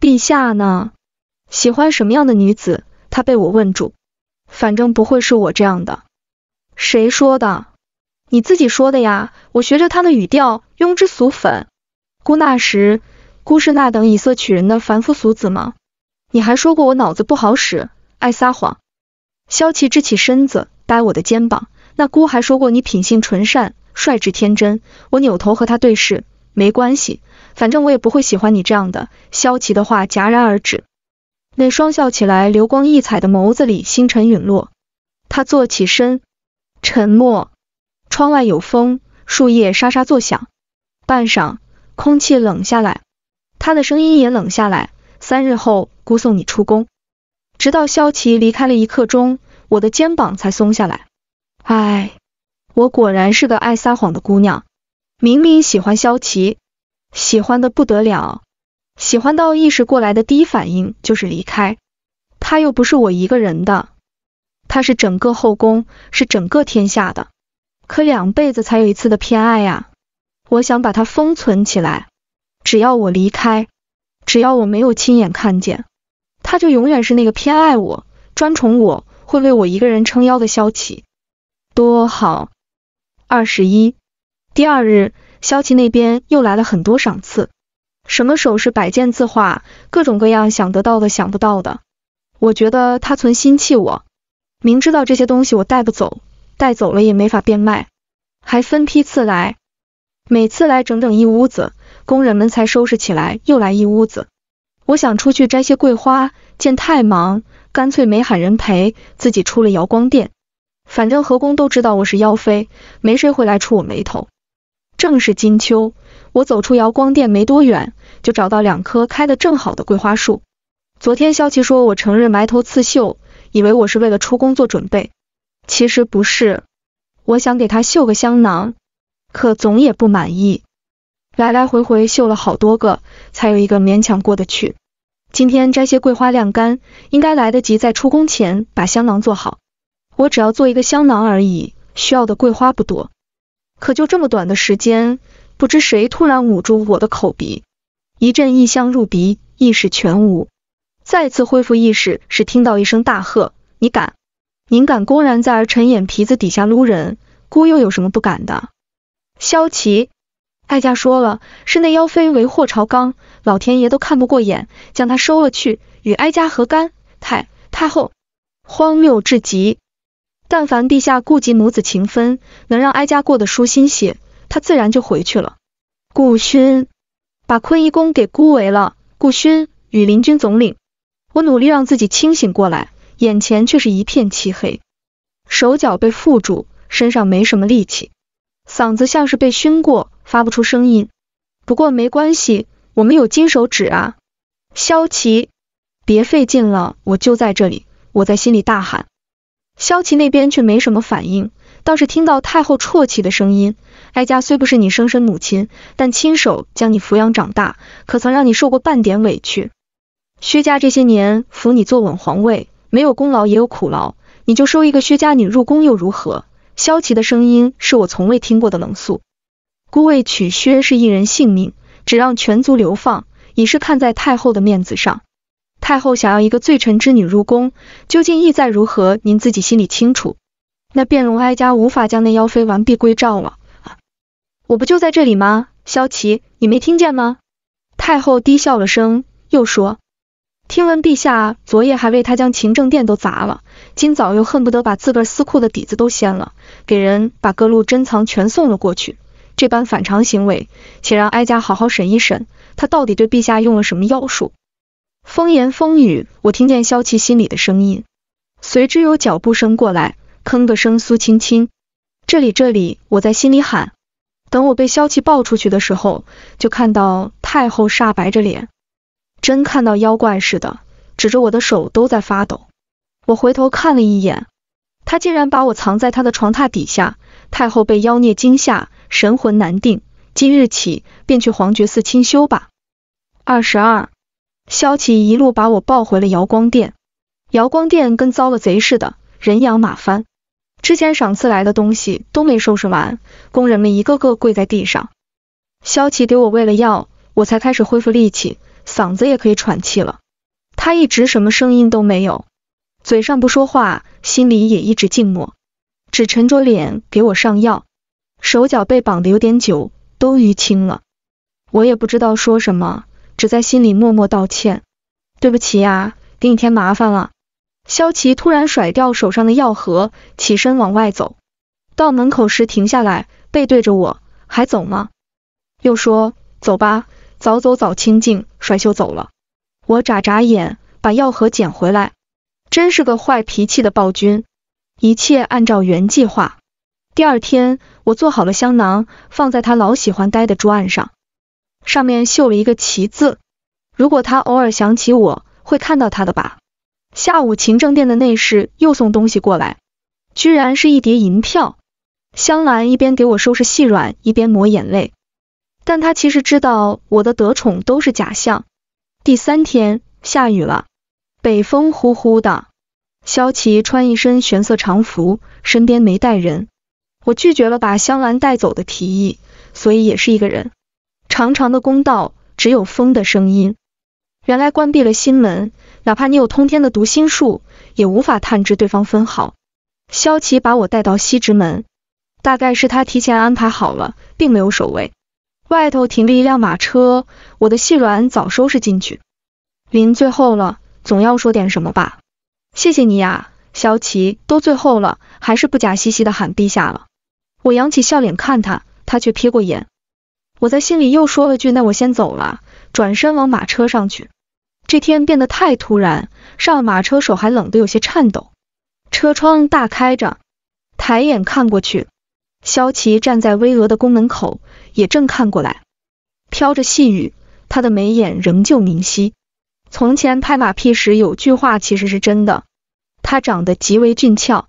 陛下呢？喜欢什么样的女子？他被我问住。反正不会是我这样的。谁说的？你自己说的呀。我学着他的语调。庸脂俗粉，姑那时，姑是那等以色取人的凡夫俗子吗？你还说过我脑子不好使，爱撒谎。萧琪支起身子，掰我的肩膀。那姑还说过你品性纯善，率直天真。我扭头和他对视，没关系，反正我也不会喜欢你这样的。萧琪的话戛然而止，那双笑起来流光溢彩的眸子里星辰陨落。他坐起身，沉默。窗外有风，树叶沙沙作响。半晌，空气冷下来，他的声音也冷下来。三日后，姑送你出宫。直到萧琪离开了一刻钟，我的肩膀才松下来。唉，我果然是个爱撒谎的姑娘。明明喜欢萧琪，喜欢的不得了，喜欢到意识过来的第一反应就是离开。他又不是我一个人的，他是整个后宫，是整个天下的。可两辈子才有一次的偏爱呀。我想把它封存起来，只要我离开，只要我没有亲眼看见，他就永远是那个偏爱我、专宠我、会为我一个人撑腰的萧琪，多好。二十一，第二日，萧琪那边又来了很多赏赐，什么首饰、摆件、字画，各种各样想得到的、想不到的。我觉得他存心气我，明知道这些东西我带不走，带走了也没法变卖，还分批次来。每次来整整一屋子，工人们才收拾起来，又来一屋子。我想出去摘些桂花，见太忙，干脆没喊人陪，自己出了瑶光殿。反正河宫都知道我是妖妃，没谁会来触我眉头。正是金秋，我走出瑶光殿没多远，就找到两棵开的正好的桂花树。昨天萧琪说我成日埋头刺绣，以为我是为了出宫做准备，其实不是，我想给他绣个香囊。可总也不满意，来来回回绣了好多个，才有一个勉强过得去。今天摘些桂花晾干，应该来得及在出宫前把香囊做好。我只要做一个香囊而已，需要的桂花不多。可就这么短的时间，不知谁突然捂住我的口鼻，一阵异香入鼻，意识全无。再次恢复意识是听到一声大喝：“你敢？您敢公然在儿臣眼皮子底下撸人？姑又有什么不敢的？”萧琪，哀家说了，是那妖妃为祸朝纲，老天爷都看不过眼，将她收了去，与哀家何干？太太后，荒谬至极！但凡陛下顾及母子情分，能让哀家过得舒心些，他自然就回去了。顾勋，把坤仪宫给孤围了。顾勋，羽林军总领。我努力让自己清醒过来，眼前却是一片漆黑，手脚被缚住，身上没什么力气。嗓子像是被熏过，发不出声音。不过没关系，我们有金手指啊。萧琪，别费劲了，我就在这里。我在心里大喊。萧琪那边却没什么反应，倒是听到太后啜泣的声音。哀家虽不是你生身母亲，但亲手将你抚养长大，可曾让你受过半点委屈？薛家这些年扶你坐稳皇位，没有功劳也有苦劳，你就收一个薛家女入宫又如何？萧琪的声音是我从未听过的冷肃。孤为取薛是一人性命，只让全族流放，已是看在太后的面子上。太后想要一个罪臣之女入宫，究竟意在如何？您自己心里清楚。那便容哀家无法将那妖妃完璧归赵了。我不就在这里吗？萧琪，你没听见吗？太后低笑了声，又说。听闻陛下昨夜还为他将勤政殿都砸了，今早又恨不得把自个儿私库的底子都掀了，给人把各路珍藏全送了过去，这般反常行为，且让哀家好好审一审，他到底对陛下用了什么妖术？风言风语，我听见萧琪心里的声音，随之有脚步声过来，吭个声，苏青青，这里这里，我在心里喊。等我被萧琪抱出去的时候，就看到太后煞白着脸，真看到妖怪似的，指着我的手都在发抖。我回头看了一眼，他竟然把我藏在他的床榻底下。太后被妖孽惊吓，神魂难定，今日起便去皇觉寺清修吧。二十二。萧琪一路把我抱回了瑶光殿，瑶光殿跟遭了贼似的，人仰马翻。之前赏赐来的东西都没收拾完，工人们一个个跪在地上。萧琪给我喂了药，我才开始恢复力气，嗓子也可以喘气了。他一直什么声音都没有，嘴上不说话，心里也一直静默，只沉着脸给我上药。手脚被绑得有点久，都淤青了。我也不知道说什么。只在心里默默道歉，对不起呀，给你添麻烦了。萧琪突然甩掉手上的药盒，起身往外走，到门口时停下来，背对着我，还走吗？又说走吧，早走早清净，甩袖走了。我眨眨眼，把药盒捡回来，真是个坏脾气的暴君。一切按照原计划。第二天，我做好了香囊，放在他老喜欢待的桌案上。上面绣了一个旗字，如果他偶尔想起我，会看到他的吧。下午勤政殿的内侍又送东西过来，居然是一叠银票。香兰一边给我收拾细软，一边抹眼泪，但她其实知道我的得宠都是假象。第三天下雨了，北风呼呼的。萧琪穿一身玄色长服，身边没带人，我拒绝了把香兰带走的提议，所以也是一个人。长长的公道，只有风的声音。原来关闭了心门，哪怕你有通天的读心术，也无法探知对方分毫。萧琪把我带到西直门，大概是他提前安排好了，并没有守卫。外头停着一辆马车，我的细软早收拾进去。临最后了，总要说点什么吧？谢谢你呀，萧琪。都最后了，还是不假兮兮的喊陛下了。我扬起笑脸看他，他却瞥过眼。我在心里又说了句：“那我先走了。”转身往马车上去。这天变得太突然，上了马车手还冷得有些颤抖。车窗大开着，抬眼看过去，萧琪站在巍峨的宫门口，也正看过来。飘着细雨，他的眉眼仍旧明晰。从前拍马屁时有句话其实是真的，他长得极为俊俏，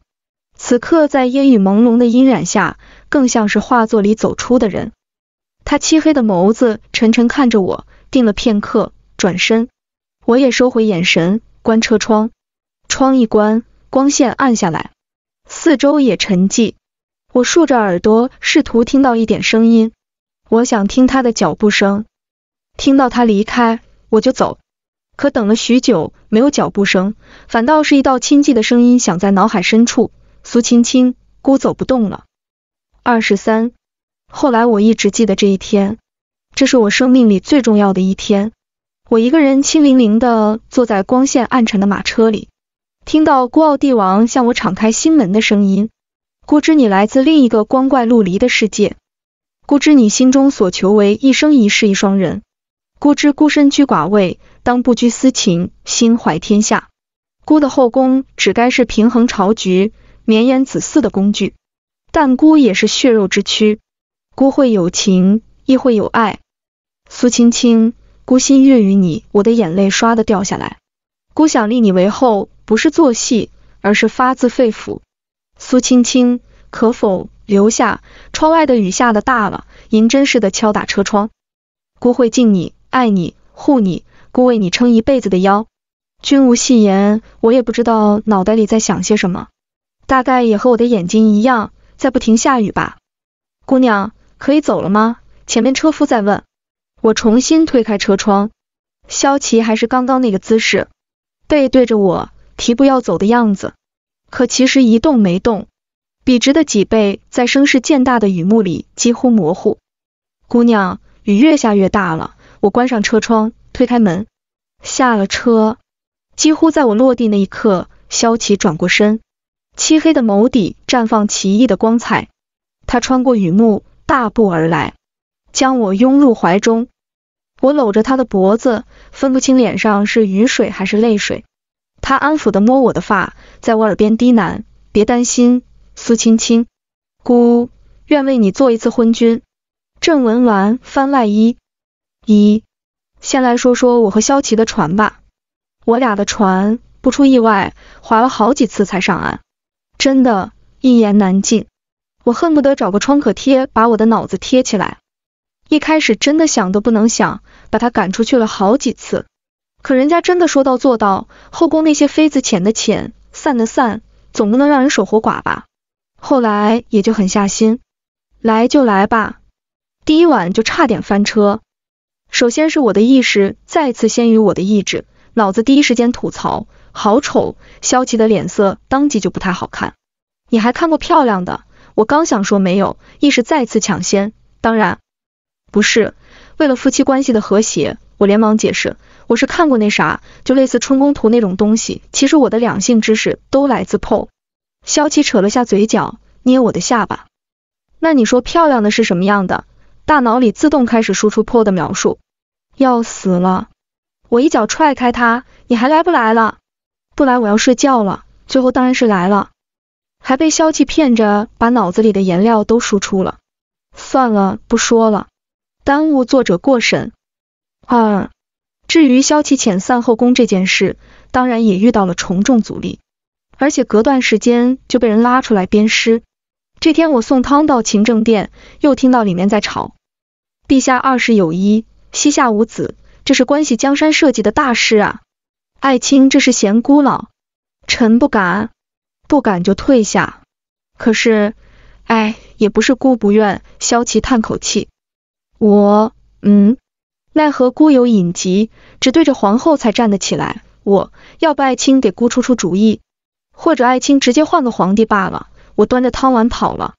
此刻在烟雨朦胧的阴染下，更像是画作里走出的人。他漆黑的眸子沉沉看着我，定了片刻，转身，我也收回眼神，关车窗，窗一关，光线暗下来，四周也沉寂。我竖着耳朵，试图听到一点声音，我想听他的脚步声，听到他离开，我就走。可等了许久，没有脚步声，反倒是一道亲寂的声音响在脑海深处：苏青青，姑走不动了。二十三。后来我一直记得这一天，这是我生命里最重要的一天。我一个人清零零的坐在光线暗沉的马车里，听到孤傲帝王向我敞开心门的声音。孤知你来自另一个光怪陆离的世界，孤知你心中所求为一生一世一双人，孤知孤身居寡位，当不拘私情，心怀天下。孤的后宫只该是平衡朝局、绵延子嗣的工具，但孤也是血肉之躯。孤会有情，亦会有爱。苏青青，孤心悦于你，我的眼泪唰的掉下来。孤想立你为后，不是做戏，而是发自肺腑。苏青青，可否留下？窗外的雨下的大了，银针似的敲打车窗。孤会敬你，爱你，护你。孤为你撑一辈子的腰。君无戏言，我也不知道脑袋里在想些什么，大概也和我的眼睛一样，在不停下雨吧。姑娘。可以走了吗？前面车夫在问。我重新推开车窗，萧琪还是刚刚那个姿势，背对着我，提步要走的样子，可其实一动没动，笔直的脊背在声势渐大的雨幕里几乎模糊。姑娘，雨越下越大了。我关上车窗，推开门，下了车。几乎在我落地那一刻，萧琪转过身，漆黑的眸底绽放奇异的光彩。他穿过雨幕。大步而来，将我拥入怀中。我搂着他的脖子，分不清脸上是雨水还是泪水。他安抚的摸我的发，在我耳边低喃：“别担心，苏青青，姑愿为你做一次昏君。”正闻完，翻外衣。一，先来说说我和萧琪的船吧。我俩的船不出意外，划了好几次才上岸，真的，一言难尽。我恨不得找个创可贴把我的脑子贴起来。一开始真的想都不能想，把他赶出去了好几次。可人家真的说到做到，后宫那些妃子浅的浅，散的散，总不能让人守活寡吧。后来也就狠下心，来就来吧。第一晚就差点翻车。首先是我的意识再次先于我的意志，脑子第一时间吐槽，好丑。萧琪的脸色当即就不太好看。你还看过漂亮的？我刚想说没有，意识再次抢先。当然不是，为了夫妻关系的和谐，我连忙解释，我是看过那啥，就类似春宫图那种东西。其实我的两性知识都来自 PO。萧琪扯了下嘴角，捏我的下巴。那你说漂亮的是什么样的？大脑里自动开始输出 PO 的描述。要死了！我一脚踹开他，你还来不来了？不来，我要睡觉了。最后当然是来了。还被萧霁骗着，把脑子里的颜料都输出了。算了，不说了，耽误作者过审。二，至于萧霁遣散后宫这件事，当然也遇到了重重阻力，而且隔段时间就被人拉出来鞭尸。这天我送汤到勤政殿，又听到里面在吵，陛下二世有一，膝下无子，这是关系江山社稷的大事啊。爱卿这是嫌孤老，臣不敢。不敢就退下，可是，哎，也不是姑不愿。萧琪叹口气，我，嗯，奈何姑有隐疾，只对着皇后才站得起来。我要不爱卿给姑出出主意，或者爱卿直接换个皇帝罢了。我端着汤碗跑了，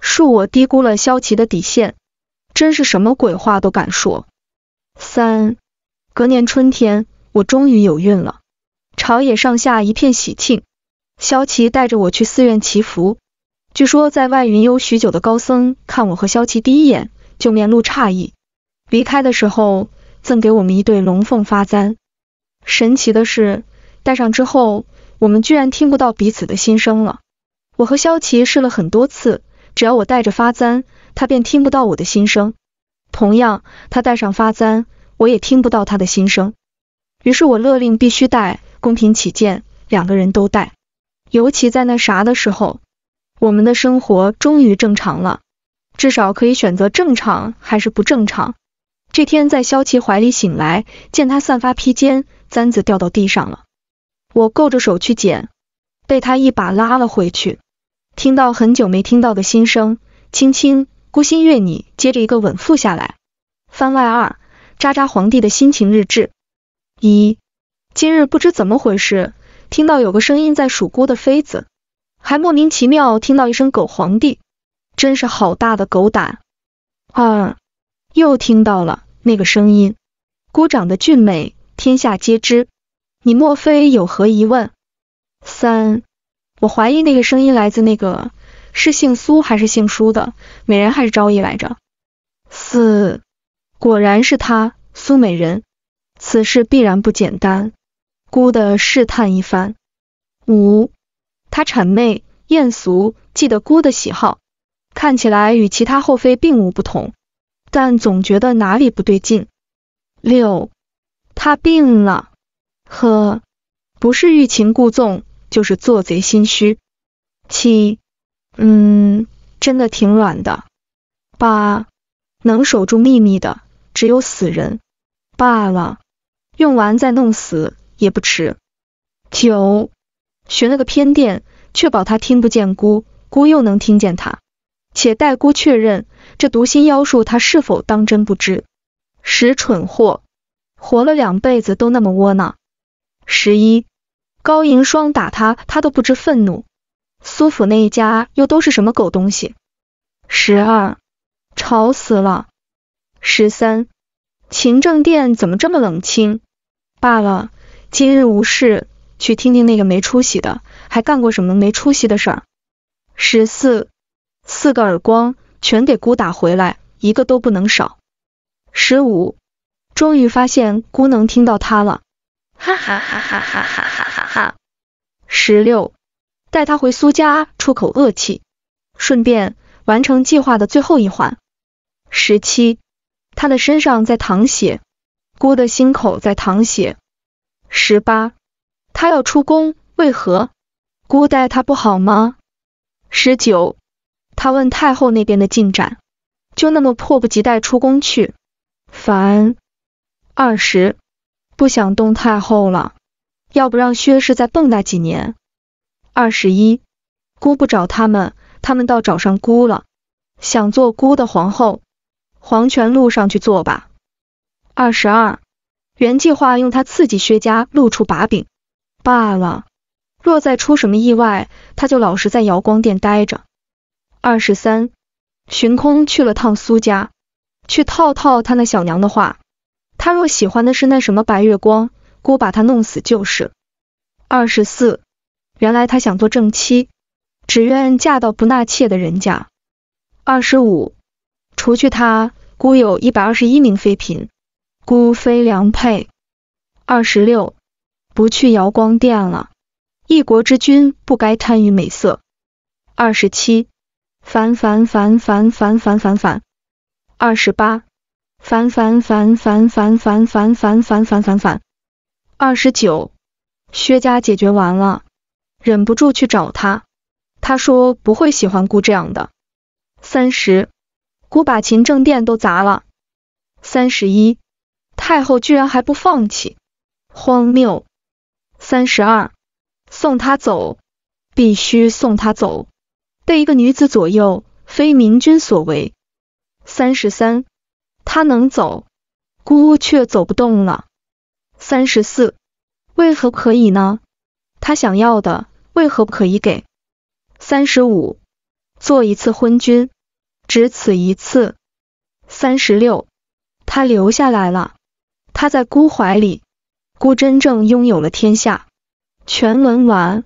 恕我低估了萧琪的底线，真是什么鬼话都敢说。三，隔年春天，我终于有孕了，朝野上下一片喜庆。萧琪带着我去寺院祈福，据说在外云游许久的高僧看我和萧琪第一眼就面露诧异，离开的时候赠给我们一对龙凤发簪。神奇的是，戴上之后我们居然听不到彼此的心声了。我和萧琪试了很多次，只要我戴着发簪，他便听不到我的心声；同样，他戴上发簪，我也听不到他的心声。于是我勒令必须戴，公平起见，两个人都戴。尤其在那啥的时候，我们的生活终于正常了，至少可以选择正常还是不正常。这天在萧琪怀里醒来，见他散发披肩，簪子掉到地上了。我够着手去捡，被他一把拉了回去。听到很久没听到的心声，轻轻孤心悦你，接着一个吻附下来。番外二：渣渣皇帝的心情日志。一，今日不知怎么回事。听到有个声音在数孤的妃子，还莫名其妙听到一声狗皇帝，真是好大的狗胆。二又听到了那个声音，孤长得俊美，天下皆知，你莫非有何疑问？三我怀疑那个声音来自那个是姓苏还是姓舒的美人还是昭仪来着？四果然是他苏美人，此事必然不简单。孤的试探一番。五，他谄媚艳俗，记得孤的喜好，看起来与其他后妃并无不同，但总觉得哪里不对劲。六，他病了，呵，不是欲擒故纵，就是做贼心虚。七，嗯，真的挺软的。八，能守住秘密的只有死人罢了，用完再弄死。也不迟。九，寻了个偏殿，确保他听不见姑，姑又能听见他，且待姑确认这读心妖术他是否当真不知。十蠢货，活了两辈子都那么窝囊。十一，高银霜打他，他都不知愤怒。苏府那一家又都是什么狗东西？十二，吵死了。十三，勤政殿怎么这么冷清？罢了。今日无事，去听听那个没出息的，还干过什么没出息的事儿。十四，四个耳光，全给姑打回来，一个都不能少。十五，终于发现姑能听到他了，哈哈哈哈哈哈哈哈哈。十六，带他回苏家出口恶气，顺便完成计划的最后一环。十七，他的身上在淌血，姑的心口在淌血。十八，他要出宫，为何？姑待他不好吗？十九，他问太后那边的进展，就那么迫不及待出宫去，烦。二十，不想动太后了，要不让薛氏再蹦跶几年。二十一，姑不找他们，他们倒找上姑了，想做姑的皇后，黄泉路上去做吧。二十二。原计划用他刺激薛家露出把柄罢了，若再出什么意外，他就老实在瑶光殿待着。二十三，寻空去了趟苏家，去套套他那小娘的话，他若喜欢的是那什么白月光，姑把他弄死就是。二十四，原来他想做正妻，只愿嫁到不纳妾的人家。二十五，除去他，姑有一百二十一名妃嫔。孤妃良配。二十六，不去瑶光殿了。一国之君不该贪于美色。二十七，烦烦烦烦烦烦烦烦。二十八，烦烦烦烦烦烦烦烦烦烦烦烦。二十九，薛家解决完了，忍不住去找他。他说不会喜欢姑这样的。三十，姑把勤政殿都砸了。三十一。太后居然还不放弃，荒谬！三十二，送他走，必须送他走，被一个女子左右，非明君所为。三十三，他能走，孤却走不动了。三十四，为何可以呢？他想要的为何不可以给？三十五，做一次昏君，只此一次。三十六，他留下来了。他在孤怀里，孤真正拥有了天下。全文完。